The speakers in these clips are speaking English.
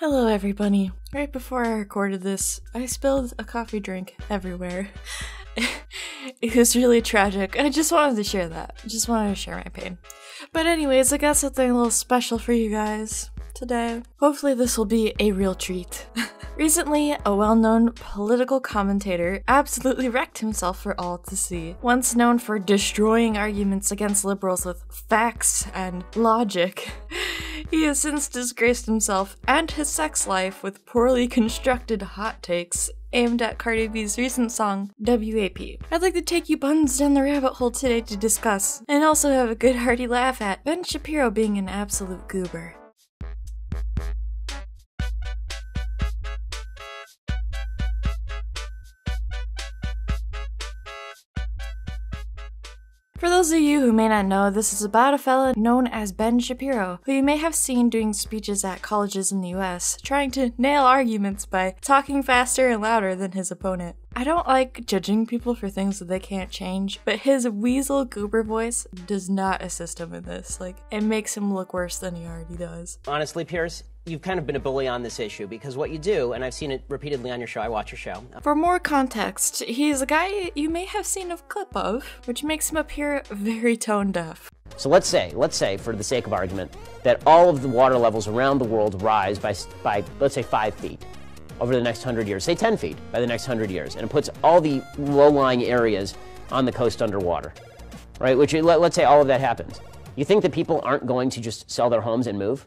Hello, everybody. Right before I recorded this, I spilled a coffee drink everywhere. it was really tragic. I just wanted to share that. Just wanted to share my pain. But, anyways, I got something a little special for you guys today. Hopefully, this will be a real treat. Recently, a well known political commentator absolutely wrecked himself for all to see. Once known for destroying arguments against liberals with facts and logic, he has since disgraced himself and his sex life with poorly constructed hot takes aimed at Cardi B's recent song, WAP. I'd like to take you buns down the rabbit hole today to discuss, and also have a good hearty laugh at Ben Shapiro being an absolute goober. For those of you who may not know, this is about a fella known as Ben Shapiro, who you may have seen doing speeches at colleges in the US, trying to nail arguments by talking faster and louder than his opponent. I don't like judging people for things that they can't change, but his weasel goober voice does not assist him in this. Like, it makes him look worse than he already does. Honestly, Piers, you've kind of been a bully on this issue because what you do, and I've seen it repeatedly on your show, I watch your show. For more context, he's a guy you may have seen a clip of, which makes him appear very tone deaf. So let's say, let's say, for the sake of argument, that all of the water levels around the world rise by, by let's say, five feet over the next 100 years, say 10 feet by the next 100 years, and it puts all the low-lying areas on the coast underwater, right? Which, let, let's say all of that happens. You think that people aren't going to just sell their homes and move?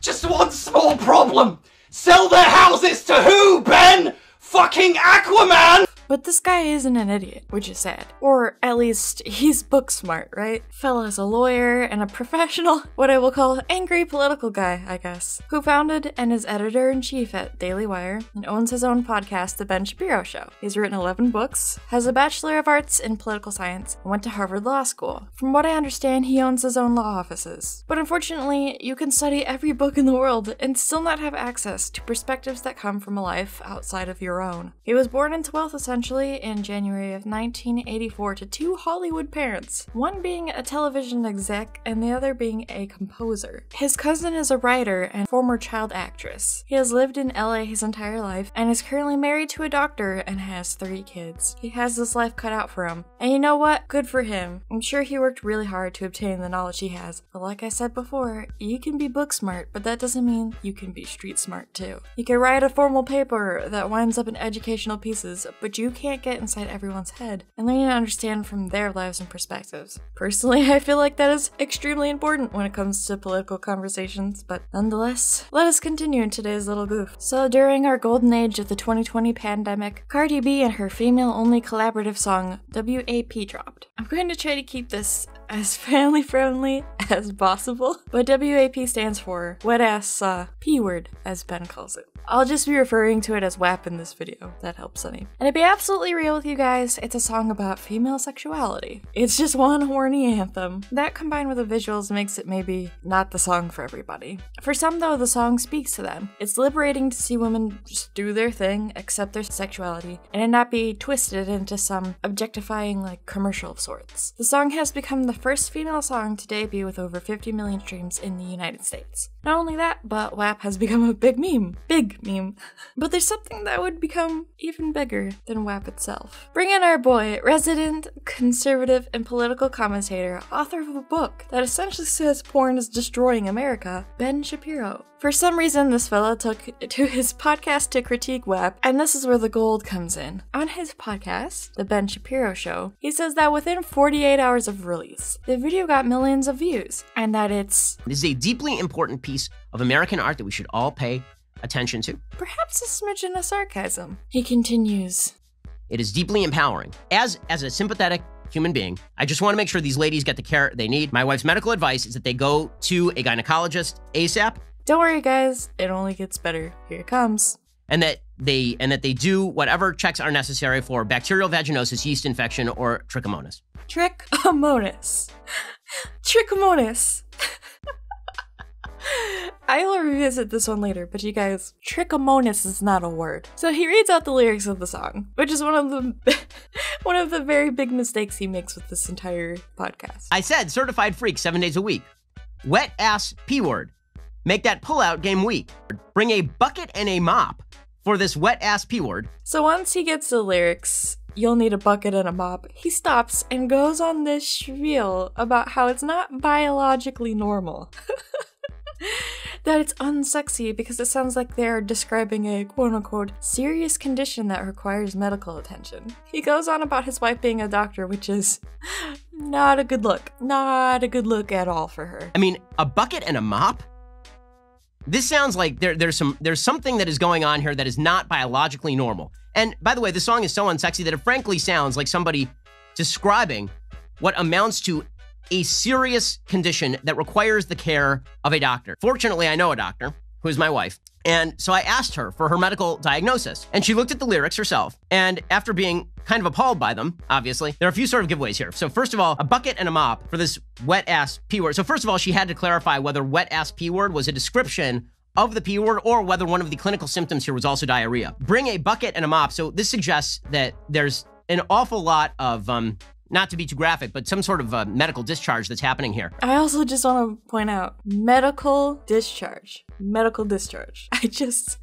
Just one small problem. Sell their houses to who, Ben? Fucking Aquaman! But this guy isn't an idiot, which is sad. Or at least he's book smart, right? Fella's a lawyer and a professional, what I will call angry political guy, I guess, who founded and is editor in chief at Daily Wire and owns his own podcast, The Ben Shapiro Show. He's written 11 books, has a Bachelor of Arts in Political Science, and went to Harvard Law School. From what I understand, he owns his own law offices. But unfortunately, you can study every book in the world and still not have access to perspectives that come from a life outside of your own. He was born into wealth essentially in January of 1984 to two Hollywood parents, one being a television exec and the other being a composer. His cousin is a writer and former child actress. He has lived in LA his entire life and is currently married to a doctor and has three kids. He has this life cut out for him. And you know what? Good for him. I'm sure he worked really hard to obtain the knowledge he has. But like I said before, you can be book smart, but that doesn't mean you can be street smart too. You can write a formal paper that winds up in educational pieces, but you you can't get inside everyone's head and learn to understand from their lives and perspectives. Personally, I feel like that is extremely important when it comes to political conversations, but nonetheless, let us continue in today's little goof. So, during our golden age of the 2020 pandemic, Cardi B and her female only collaborative song WAP dropped. I'm going to try to keep this as family friendly as possible, but WAP stands for wet ass uh, P word, as Ben calls it. I'll just be referring to it as WAP in this video. That helps any. And to be absolutely real with you guys, it's a song about female sexuality. It's just one horny anthem. That combined with the visuals makes it maybe not the song for everybody. For some though, the song speaks to them. It's liberating to see women just do their thing, accept their sexuality, and not be twisted into some objectifying like commercial of sorts. The song has become the first female song to debut with over 50 million streams in the United States. Not only that, but WAP has become a big meme. Big meme. But there's something that would become even bigger than WAP itself. Bring in our boy, resident, conservative, and political commentator, author of a book that essentially says porn is destroying America, Ben Shapiro. For some reason, this fella took to his podcast to critique WAP, and this is where the gold comes in. On his podcast, The Ben Shapiro Show, he says that within 48 hours of release, the video got millions of views, and that it's. This is a deeply important piece of American art that we should all pay attention to. Perhaps a smidgen of sarcasm. He continues. It is deeply empowering. As as a sympathetic human being, I just want to make sure these ladies get the care they need. My wife's medical advice is that they go to a gynecologist ASAP. Don't worry, guys. It only gets better. Here it comes. And that they and that they do whatever checks are necessary for bacterial vaginosis, yeast infection, or trichomonas. Trichomonas. Trichomonas. I'll revisit this one later, but you guys, trichomonas is not a word. So he reads out the lyrics of the song, which is one of the one of the very big mistakes he makes with this entire podcast. I said certified freak seven days a week. Wet ass P word. Make that pullout game weak. Bring a bucket and a mop for this wet ass P word. So once he gets the lyrics, you'll need a bucket and a mop, he stops and goes on this spiel about how it's not biologically normal. that it's unsexy because it sounds like they're describing a quote unquote serious condition that requires medical attention. He goes on about his wife being a doctor, which is not a good look. Not a good look at all for her. I mean, a bucket and a mop? This sounds like there, there's some there's something that is going on here that is not biologically normal. And by the way, the song is so unsexy that it frankly sounds like somebody describing what amounts to a serious condition that requires the care of a doctor. Fortunately, I know a doctor who is my wife. And so I asked her for her medical diagnosis. And she looked at the lyrics herself. And after being kind of appalled by them, obviously, there are a few sort of giveaways here. So, first of all, a bucket and a mop for this wet ass P word. So, first of all, she had to clarify whether wet ass P word was a description of the P word or whether one of the clinical symptoms here was also diarrhea. Bring a bucket and a mop. So, this suggests that there's an awful lot of um, not to be too graphic, but some sort of uh, medical discharge that's happening here. I also just want to point out medical discharge. Medical discharge. I just.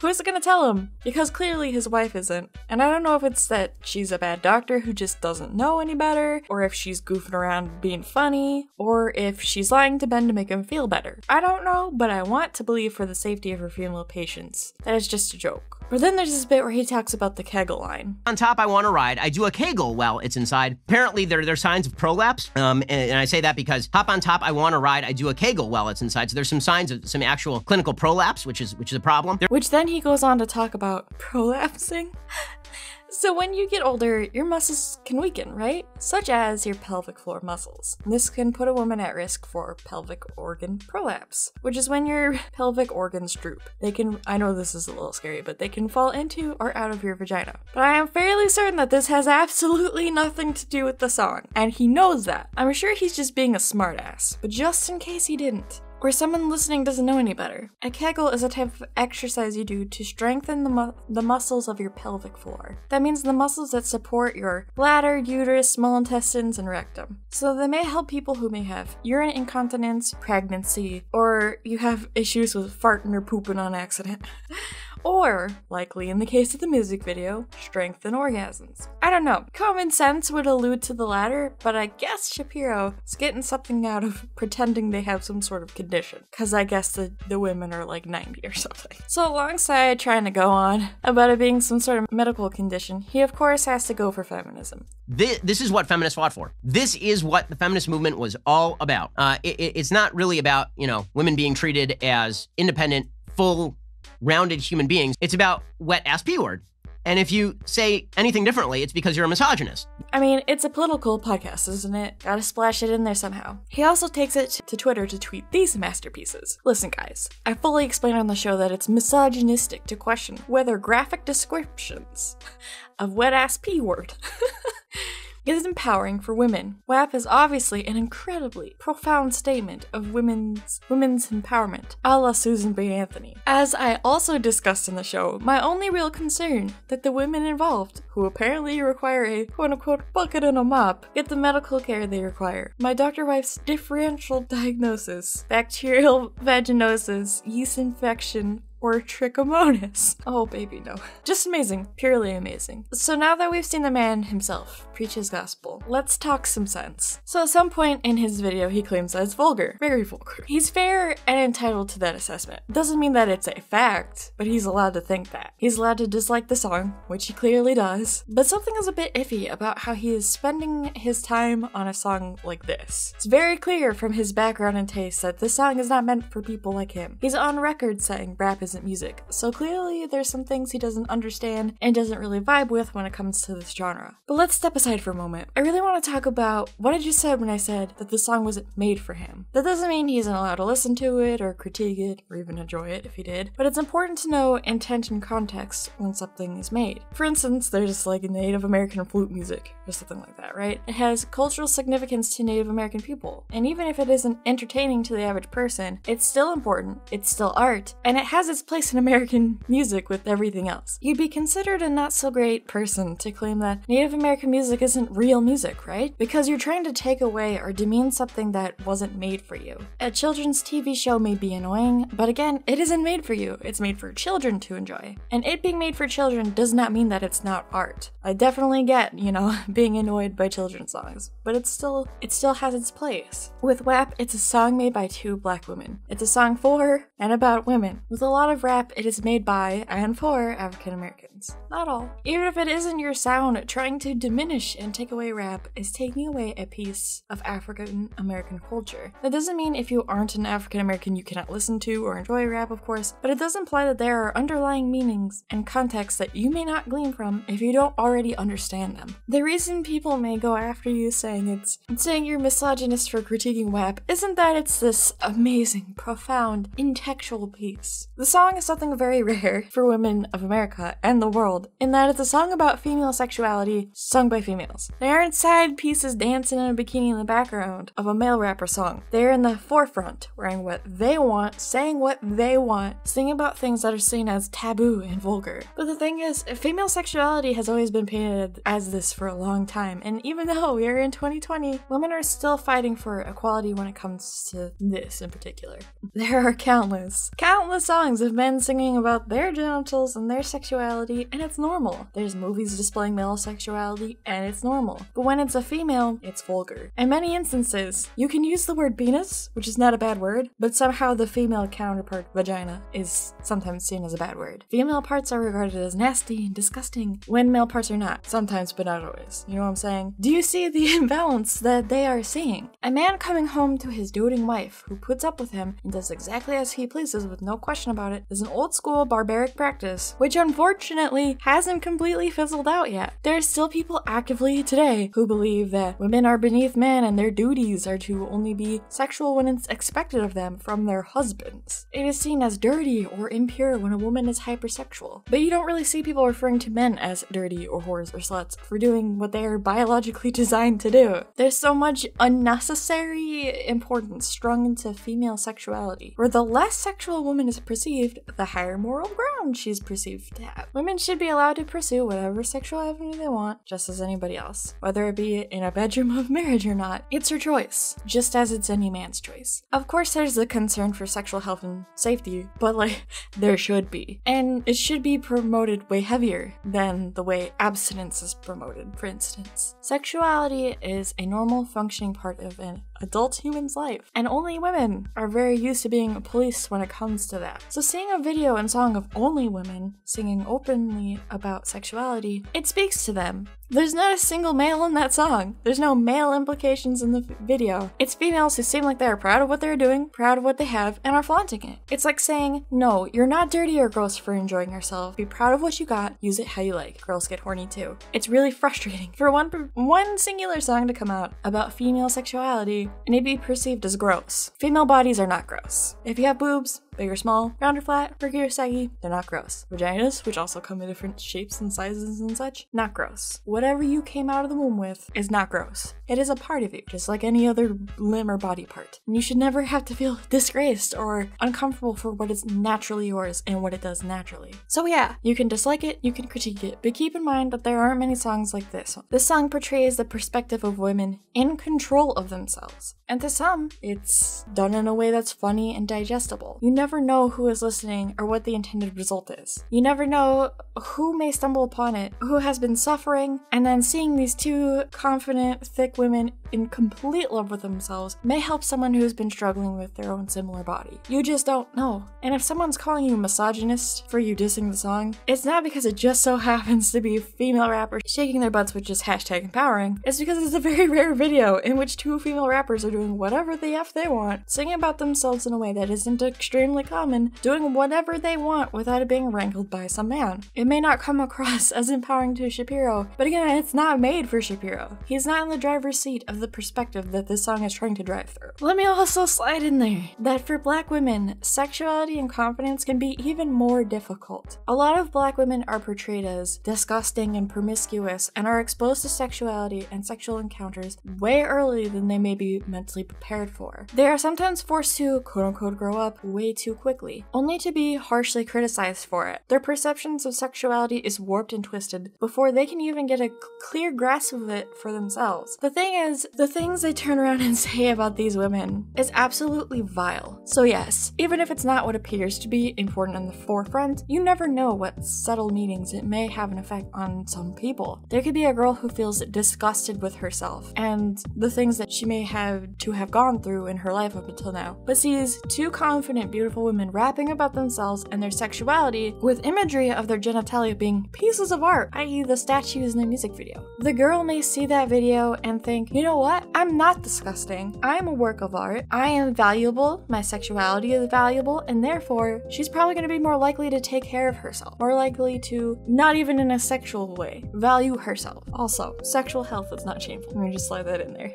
Who's it gonna tell him? Because clearly his wife isn't. And I don't know if it's that she's a bad doctor who just doesn't know any better, or if she's goofing around being funny, or if she's lying to Ben to make him feel better. I don't know, but I want to believe for the safety of her female patients that it's just a joke. But then there's this bit where he talks about the Kegel line. On top, I want to ride. I do a Kegel while it's inside. Apparently, there, there are signs of prolapse. Um, and, and I say that because hop on top, I want to ride. I do a Kegel while it's inside. So there's some signs of some actual clinical prolapse, which is which is a problem. There Which then he goes on to talk about prolapsing. So when you get older, your muscles can weaken, right? Such as your pelvic floor muscles. This can put a woman at risk for pelvic organ prolapse, which is when your pelvic organs droop. They can, I know this is a little scary, but they can fall into or out of your vagina. But I am fairly certain that this has absolutely nothing to do with the song, and he knows that. I'm sure he's just being a smartass, but just in case he didn't, or someone listening doesn't know any better. A Kegel is a type of exercise you do to strengthen the, mu- the muscles of your pelvic floor. That means the muscles that support your bladder, uterus, small intestines, and rectum. So they may help people who may have urine incontinence, pregnancy, or you have issues with farting or pooping on accident. or, likely in the case of the music video, strength and orgasms. I don't know. Common sense would allude to the latter, but I guess Shapiro is getting something out of pretending they have some sort of condition. Because I guess the, the women are like 90 or something. So, alongside trying to go on about it being some sort of medical condition, he of course has to go for feminism. This, this is what feminists fought for. This is what the feminist movement was all about. Uh, it, it's not really about, you know, women being treated as independent, full rounded human beings. It's about wet ass P word. And if you say anything differently, it's because you're a misogynist. I mean, it's a political podcast, isn't it? Gotta splash it in there somehow. He also takes it to Twitter to tweet these masterpieces. Listen, guys, I fully explained on the show that it's misogynistic to question whether graphic descriptions of wet ass P word is empowering for women. WAP is obviously an incredibly profound statement of women's women's empowerment, a la Susan B. Anthony. As I also discussed in the show, my only real concern that the women involved, who apparently require a quote-unquote bucket and a mop, get the medical care they require. My doctor wife's differential diagnosis, bacterial vaginosis, yeast infection, or trichomonas. Oh, baby, no. Just amazing. Purely amazing. So now that we've seen the man himself preach his gospel, let's talk some sense. So at some point in his video, he claims that it's vulgar. Very vulgar. He's fair and entitled to that assessment. Doesn't mean that it's a fact, but he's allowed to think that. He's allowed to dislike the song, which he clearly does, but something is a bit iffy about how he is spending his time on a song like this. It's very clear from his background and taste that this song is not meant for people like him. He's on record saying rap is isn't music, so clearly there's some things he doesn't understand and doesn't really vibe with when it comes to this genre. But let's step aside for a moment. I really want to talk about what I just said when I said that the song wasn't made for him. That doesn't mean he isn't allowed to listen to it or critique it or even enjoy it if he did, but it's important to know intent and context when something is made. For instance, there's like Native American flute music or something like that, right? It has cultural significance to Native American people, and even if it isn't entertaining to the average person, it's still important, it's still art, and it has its place in American music with everything else. You'd be considered a not so great person to claim that Native American music isn't real music, right? Because you're trying to take away or demean something that wasn't made for you. A children's TV show may be annoying, but again, it isn't made for you. It's made for children to enjoy. And it being made for children does not mean that it's not art. I definitely get, you know, being annoyed by children's songs, but it's still it still has its place. With WAP, it's a song made by two black women. It's a song for and about women. With a lot of rap, it is made by and for African Americans. Not all. Even if it isn't your sound, trying to diminish and take away rap is taking away a piece of African American culture. That doesn't mean if you aren't an African American you cannot listen to or enjoy rap, of course, but it does imply that there are underlying meanings and contexts that you may not glean from if you don't already understand them. The reason people may go after you saying it's saying you're misogynist for critiquing WAP isn't that it's this amazing, profound, intellectual piece. The song is something very rare for women of America and the world, in that it's a song about female sexuality sung by females. They aren't side pieces dancing in a bikini in the background of a male rapper song. They're in the forefront, wearing what they want, saying what they want, singing about things that are seen as taboo and vulgar. But the thing is, female sexuality has always been painted as this for a long time, and even though we are in 2020, women are still fighting for equality when it comes to this in particular. There are countless, countless songs of men singing about their genitals and their sexuality, and it's normal. There's movies displaying male sexuality, and it's normal. But when it's a female, it's vulgar. In many instances, you can use the word penis, which is not a bad word, but somehow the female counterpart, vagina, is sometimes seen as a bad word. Female parts are regarded as nasty and disgusting, when male parts are not. Sometimes, but not always. You know what I'm saying? Do you see the imbalance that they are seeing? A man coming home to his doting wife, who puts up with him and does exactly as he pleases with no question about it, is an old school barbaric practice, which unfortunately hasn't completely fizzled out yet. There are still people actively today who believe that women are beneath men and their duties are to only be sexual when it's expected of them from their husbands. It is seen as dirty or impure when a woman is hypersexual. But you don't really see people referring to men as dirty or whores or sluts for doing what they are biologically designed to do. There's so much unnecessary importance strung into female sexuality, where the less sexual a woman is perceived, the higher moral ground she's perceived to have. Women should be allowed to pursue whatever sexual avenue they want, just as anybody else. Whether it be in a bedroom of marriage or not, it's her choice, just as it's any man's choice. Of course, there's a concern for sexual health and safety, but like, there should be. And it should be promoted way heavier than the way abstinence is promoted, for instance. Sexuality is a normal functioning part of an adult human's life, and only women are very used to being policed when it comes to that. So seeing a video and song of only women singing openly about sexuality, it speaks to them. There's not a single male in that song. There's no male implications in the video. It's females who seem like they're proud of what they're doing, proud of what they have, and are flaunting it. It's like saying, no, you're not dirty or gross for enjoying yourself. Be proud of what you got, use it how you like. Girls get horny too. It's really frustrating for one one singular song to come out about female sexuality and it be perceived as gross. Female bodies are not gross. If you have boobs, big or small, round or flat, perky or saggy, they're not gross. Vaginas, which also come in different shapes and sizes and such, not gross. Whatever you came out of the womb with is not gross. It is a part of you, just like any other limb or body part. And you should never have to feel disgraced or uncomfortable for what is naturally yours and what it does naturally. So yeah, you can dislike it, you can critique it, but keep in mind that there aren't many songs like this one. This song portrays the perspective of women in control of themselves. And to some, it's done in a way that's funny and digestible. You never know who is listening or what the intended result is. You never know who may stumble upon it, who has been suffering, and then seeing these two confident, thick women in complete love with themselves may help someone who's been struggling with their own similar body. You just don't know. And if someone's calling you a misogynist for you dissing the song, it's not because it just so happens to be a female rappers shaking their butts with just hashtag empowering. It's because it's a very rare video in which two female rappers are doing whatever the F they want, singing about themselves in a way that isn't extremely extremely common, doing whatever they want without it being wrangled by some man. It may not come across as empowering to Shapiro, but again, it's not made for Shapiro. He's not in the driver's seat of the perspective that this song is trying to drive through. Let me also slide in there that for black women, sexuality and confidence can be even more difficult. A lot of black women are portrayed as disgusting and promiscuous and are exposed to sexuality and sexual encounters way earlier than they may be mentally prepared for. They are sometimes forced to quote unquote grow up way too quickly, only to be harshly criticized for it. Their perceptions of sexuality is warped and twisted before they can even get a clear grasp of it for themselves. The thing is, the things they turn around and say about these women is absolutely vile. So, yes, even if it's not what appears to be important in the forefront, you never know what subtle meanings it may have an effect on some people. There could be a girl who feels disgusted with herself and the things that she may have to have gone through in her life up until now, but sees two confident, beautiful women rapping about themselves and their sexuality with imagery of their genitalia being pieces of art, i.e., the statues in the music video. The girl may see that video and think, you know what? I'm not disgusting. I am a work of art. I am valuable. My sexuality is valuable, and therefore, she's probably going to be more likely to take care of herself, more likely to, not even in a sexual way, value herself. Also, sexual health is not shameful. Let me just slide that in there.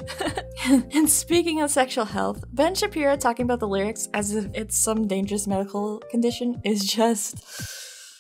and speaking of sexual health, Ben Shapiro talking about the lyrics as if it's some dangerous medical condition is just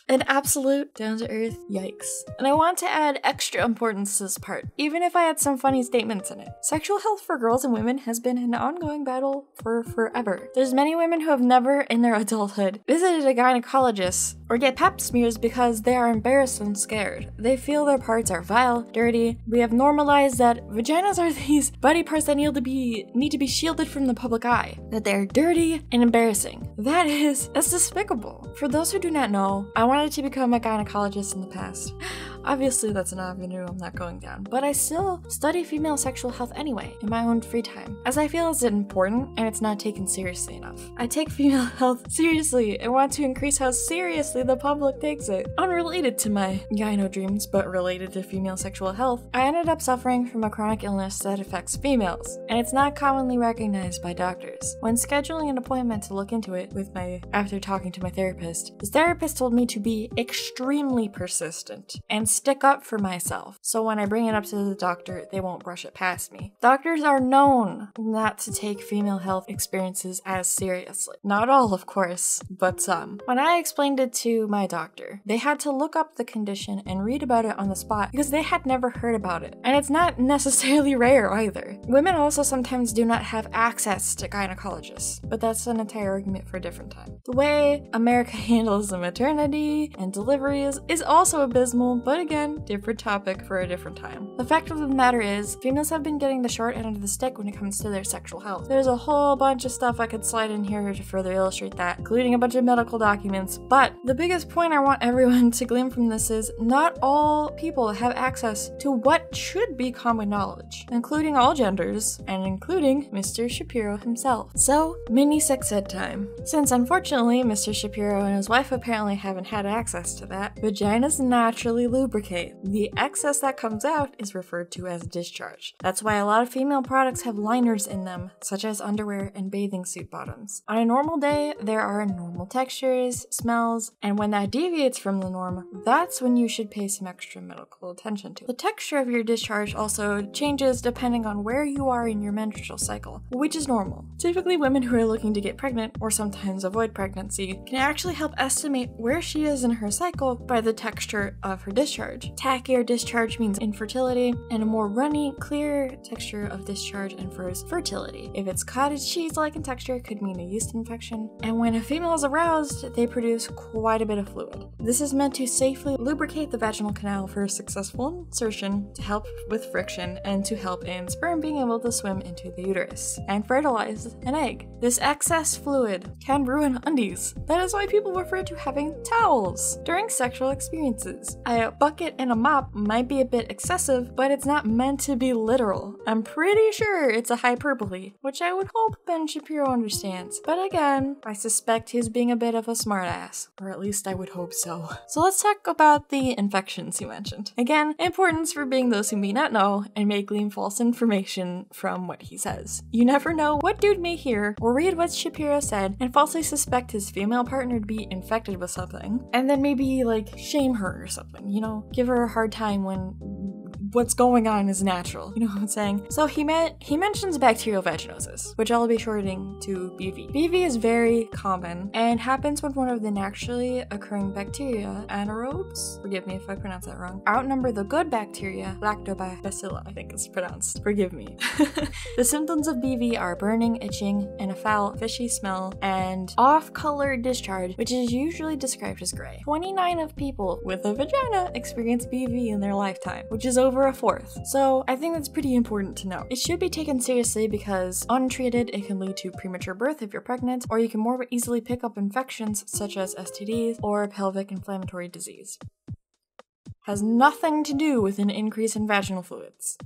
an absolute down to earth yikes. And I want to add extra importance to this part, even if I had some funny statements in it. Sexual health for girls and women has been an ongoing battle for forever. There's many women who have never in their adulthood visited a gynecologist or get pap smears because they are embarrassed and scared. They feel their parts are vile, dirty. We have normalized that vaginas are these body parts that need to be need to be shielded from the public eye, that they're dirty and embarrassing. That is that's despicable. For those who do not know, I wanted to become a gynecologist in the past. Obviously, that's an avenue I'm not going down, but I still study female sexual health anyway, in my own free time, as I feel it's important and it's not taken seriously enough. I take female health seriously and want to increase how seriously the public takes it. Unrelated to my gyno dreams, but related to female sexual health, I ended up suffering from a chronic illness that affects females, and it's not commonly recognized by doctors. When scheduling an appointment to look into it with my after talking to my therapist, the therapist told me to be extremely persistent and stick up for myself. So when I bring it up to the doctor, they won't brush it past me. Doctors are known not to take female health experiences as seriously. Not all, of course, but some. When I explained it to my doctor, they had to look up the condition and read about it on the spot because they had never heard about it. And it's not necessarily rare either. Women also sometimes do not have access to gynecologists, but that's an entire argument for a different time. The way America handles the maternity and deliveries is also abysmal, but again, different topic for a different time. The fact of the matter is, females have been getting the short end of the stick when it comes to their sexual health. There's a whole bunch of stuff I could slide in here to further illustrate that, including a bunch of medical documents, but the biggest point I want everyone to glean from this is not all people have access to what should be common knowledge, including all genders, and including Mr. Shapiro himself. So, mini sex ed time. Since unfortunately Mr. Shapiro and his wife apparently haven't had access to that, vaginas naturally lubricate. The excess that comes out is referred to as discharge. That's why a lot of female products have liners in them, such as underwear and bathing suit bottoms. On a normal day, there are normal textures, smells, and when that deviates from the norm, that's when you should pay some extra medical attention to. The texture of your discharge also changes depending on where you are in your menstrual cycle, which is normal. Typically, women who are looking to get pregnant or sometimes avoid pregnancy can actually help estimate where she is in her cycle by the texture of her discharge. Tackier discharge means infertility, and a more runny, clear texture of discharge infers fertility. If it's cottage cheese like in texture, it could mean a yeast infection. And when a female is aroused, they produce quite a bit of fluid. This is meant to safely lubricate the vaginal canal for successful insertion, to help with friction, and to help in sperm being able to swim into the uterus and fertilize an egg. This excess fluid can ruin undies. That is why people refer to having towels during sexual experiences. A bucket and a mop might be a bit excessive, but it's not meant to be literal. I'm pretty sure it's a hyperbole, which I would hope Ben Shapiro understands. But again, I suspect he's being a bit of a smartass, or at least I would hope so. So let's talk about the infections you mentioned. Again, importance for being those who may not know and may glean false information from what he says. You never know what dude may hear or read what Shapiro said and falsely suspect his female partner to be infected with something, and then maybe like shame her or something, you know, give her a hard time when what's going on is natural. You know what I'm saying? So he meant he mentions bacterial vaginosis, which I'll be shortening to BV. BV is very common and happens when one of the naturally occurring bacteria, anaerobes, forgive me if I pronounce that wrong, outnumber the good bacteria, lactobacilli, I think it's pronounced. Forgive me. the symptoms of BV are burning, itching, and a foul, fishy smell, and off-colored discharge, which is usually described as gray. 29 of people with a vagina experience BV in their lifetime, which is over a fourth. So I think that's pretty important to know. It should be taken seriously because untreated, it can lead to premature birth if you're pregnant, or you can more easily pick up infections such as STDs or pelvic inflammatory disease. Has nothing to do with an increase in vaginal fluids.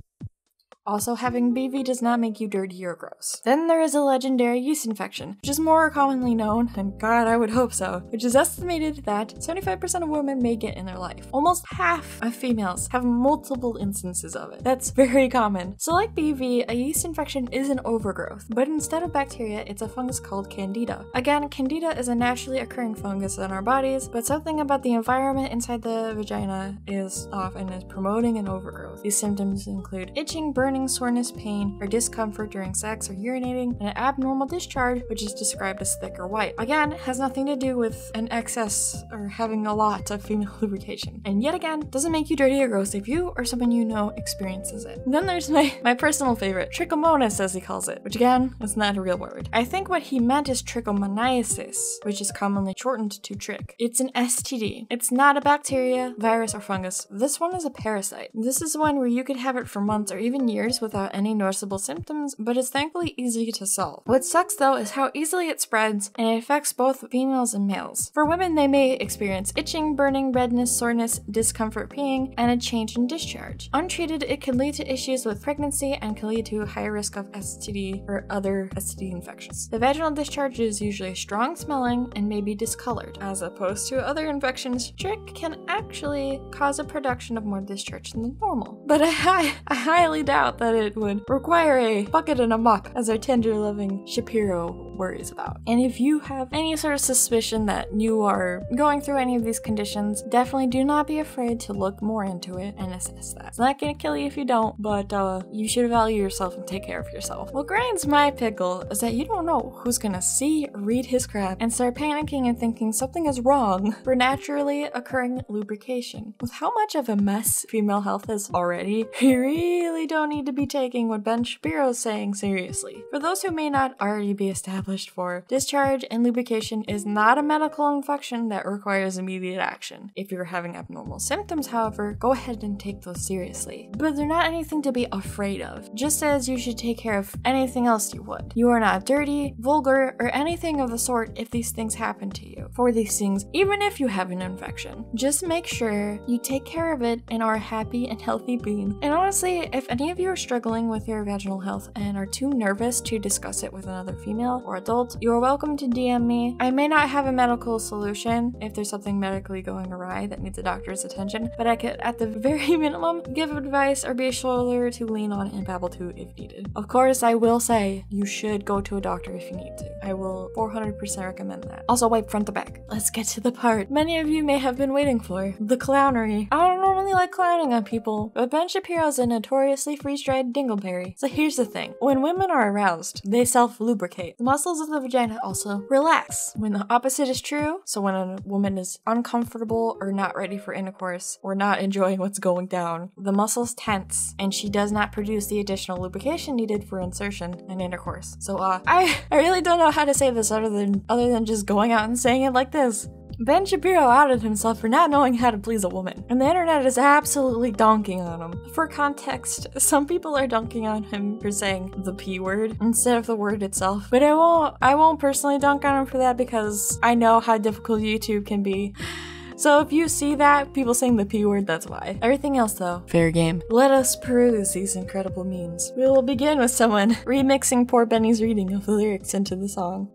Also, having BV does not make you dirty or gross. Then there is a legendary yeast infection, which is more commonly known, and god, I would hope so, which is estimated that 75% of women may get in their life. Almost half of females have multiple instances of it. That's very common. So like BV, a yeast infection is an overgrowth, but instead of bacteria, it's a fungus called Candida. Again, Candida is a naturally occurring fungus in our bodies, but something about the environment inside the vagina is off and is promoting an overgrowth. These symptoms include itching, burning, burning, soreness, pain, or discomfort during sex or urinating, and an abnormal discharge, which is described as thick or white. Again, has nothing to do with an excess or having a lot of female lubrication. And yet again, doesn't make you dirty or gross if you or someone you know experiences it. Then there's my, my personal favorite, trichomonas as he calls it, which again, is not a real word. I think what he meant is trichomoniasis, which is commonly shortened to trich. It's an STD. It's not a bacteria, virus, or fungus. This one is a parasite. This is one where you could have it for months or even years years without any noticeable symptoms, but it's thankfully easy to solve. What sucks though is how easily it spreads and it affects both females and males. For women, they may experience itching, burning, redness, soreness, discomfort peeing, and a change in discharge. Untreated, it can lead to issues with pregnancy and can lead to a higher risk of STD or other STD infections. The vaginal discharge is usually strong smelling and may be discolored. As opposed to other infections, trich can actually cause a production of more discharge than normal. But I, I highly doubt that it would require a bucket and a mop, as our tender loving Shapiro worries about. And if you have any sort of suspicion that you are going through any of these conditions, definitely do not be afraid to look more into it and assess that. It's not gonna kill you if you don't, but uh, you should value yourself and take care of yourself. What grinds my pickle is that you don't know who's gonna see, read his crap, and start panicking and thinking something is wrong for naturally occurring lubrication. With how much of a mess female health is already, you really don't need to be taking what Ben Shapiro is saying seriously. For those who may not already be established for, discharge and lubrication is not a medical infection that requires immediate action. If you're having abnormal symptoms, however, go ahead and take those seriously. But they're not anything to be afraid of, just as you should take care of anything else you would. You are not dirty, vulgar, or anything of the sort if these things happen to you. For these things, even if you have an infection, just make sure you take care of it and are a happy and healthy being. And honestly, if any of you are struggling with your vaginal health and are too nervous to discuss it with another female or adult, you are welcome to DM me. I may not have a medical solution if there's something medically going awry that needs a doctor's attention, but I could, at the very minimum, give advice or be a shoulder to lean on and babble to if needed. Of course, I will say you should go to a doctor if you need to. I will 400% recommend that. Also, wipe front to back. Let's get to the part many of you may have been waiting for the clownery. I don't normally like clowning on people, but Ben Shapiro is a notoriously freeze dried dingleberry. So here's the thing when women are aroused, they self lubricate. The muscles of the vagina also relax. When the opposite is true, so when a woman is uncomfortable or not ready for intercourse or not enjoying what's going down, the muscles tense and she does not produce the additional lubrication needed for insertion and intercourse. So uh I I really don't know how to say this other than other than just going out and saying it like this. Ben Shapiro outed himself for not knowing how to please a woman, and the internet is absolutely dunking on him. For context, some people are dunking on him for saying the P word instead of the word itself, but I won't I won't personally dunk on him for that because I know how difficult YouTube can be. So if you see that, people saying the P word, that's why. Everything else, though, fair game. Let us peruse these incredible memes. We will begin with someone remixing poor Benny's reading of the lyrics into the song.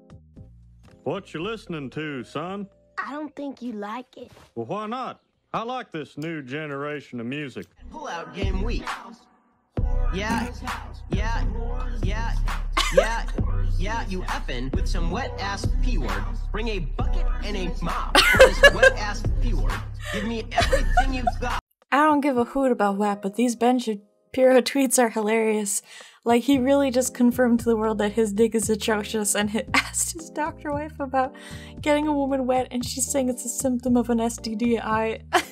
What you listening to, son? I don't think you like it. Well, why not? I like this new generation of music. Pull out game weak. Yeah, yeah, yeah, yeah, yeah, you effing with some wet ass P word. Bring a bucket and a mop for this wet ass P word. Give me everything you've got. I don't give a hoot about WAP, but these Ben Shapiro tweets are hilarious. Like, he really just confirmed to the world that his dick is atrocious and he asked his doctor wife about getting a woman wet, and she's saying it's a symptom of an STD. I.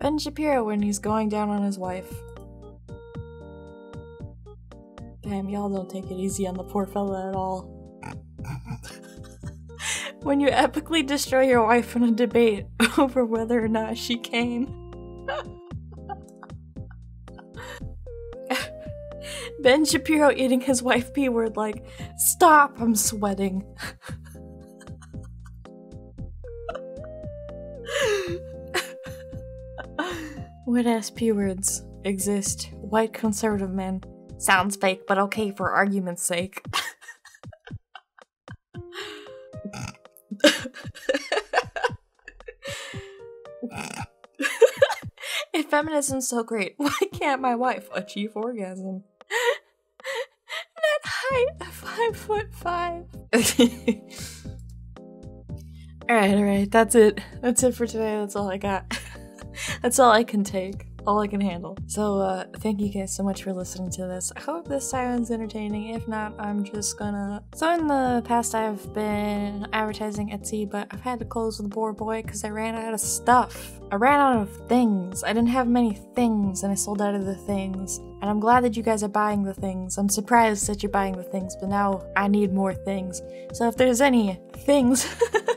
ben Shapiro when he's going down on his wife. Damn, y'all don't take it easy on the poor fella at all. when you epically destroy your wife in a debate over whether or not she came. Ben Shapiro eating his wife P word like, stop, I'm sweating. Wet ass P words exist. White conservative men. Sounds fake, but okay for argument's sake. if feminism's so great, why can't my wife achieve orgasm? Five foot five. alright, alright, that's it. That's it for today. That's all I got. that's all I can take all I can handle. So, uh, thank you guys so much for listening to this. I hope this sounds entertaining. If not, I'm just gonna. So, in the past, I've been advertising Etsy, but I've had to close the poor boy because I ran out of stuff. I ran out of things. I didn't have many things, and I sold out of the things. And I'm glad that you guys are buying the things. I'm surprised that you're buying the things, but now I need more things. So, if there's any things.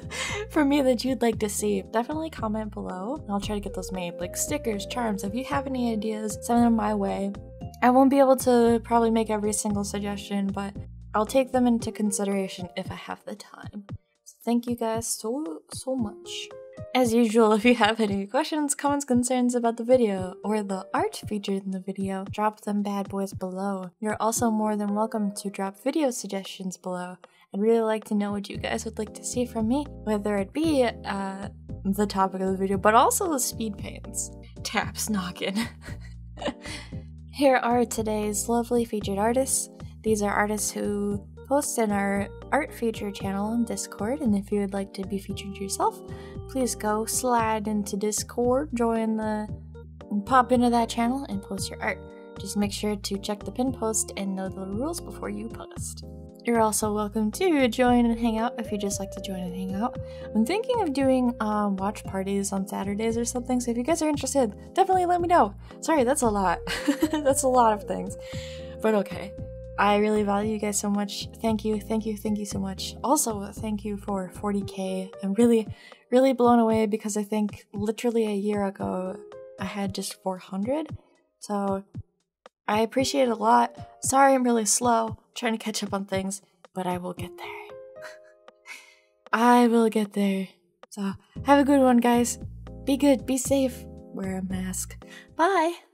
for me that you'd like to see, definitely comment below. I'll try to get those made. Like stickers, charms. If you have any ideas, send them my way. I won't be able to probably make every single suggestion, but I'll take them into consideration if I have the time. So thank you guys so, so much. As usual, if you have any questions, comments, concerns about the video or the art featured in the video, drop them bad boys below. You're also more than welcome to drop video suggestions below. I'd really like to know what you guys would like to see from me, whether it be uh, the topic of the video, but also the speed paints. Taps knocking. Here are today's lovely featured artists. These are artists who post in our art feature channel on Discord, and if you would like to be featured yourself, please go slide into Discord, join the pop into that channel and post your art. Just make sure to check the pin post and know the rules before you post. You're also welcome to join and hang out if you just like to join and hang out. I'm thinking of doing um, watch parties on Saturdays or something, so if you guys are interested, definitely let me know. Sorry, that's a lot. that's a lot of things. But okay. I really value you guys so much. Thank you, thank you, thank you so much. Also, thank you for 40k. I'm really, really blown away because I think literally a year ago I had just 400. So I appreciate it a lot. Sorry I'm really slow, trying to catch up on things, but I will get there. I will get there. So, have a good one, guys. Be good, be safe, wear a mask. Bye.